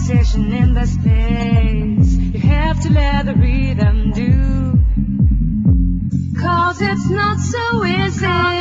conversation in the space. You have to let the rhythm do. Cause it's not so easy.